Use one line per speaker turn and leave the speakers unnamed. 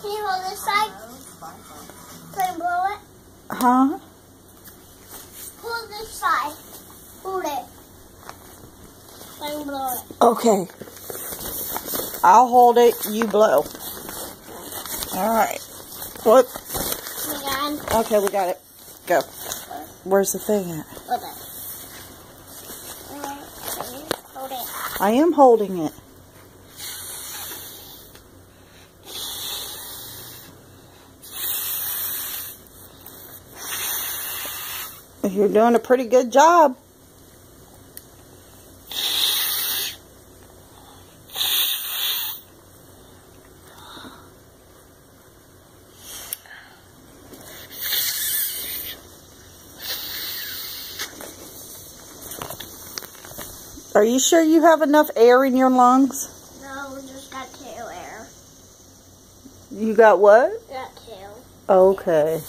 Can you hold this side? Can you blow it? Huh?
Pull this side. Hold it. Can blow it?
Okay. I'll hold it. You blow. All
right. What?
Okay, we got it. Go. Where's the thing at?
Hold it.
I am holding it. You're doing a pretty good job. Are you sure you have enough air in your lungs?
No, we just got two air.
You got what?
Got two.
Okay.